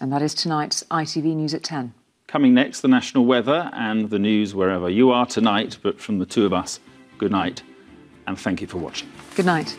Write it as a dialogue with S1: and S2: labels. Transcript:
S1: And that is tonight's ITV News at 10.
S2: Coming next, the national weather and the news wherever you are tonight. But from the two of us, good night and thank you for watching.
S1: Good night.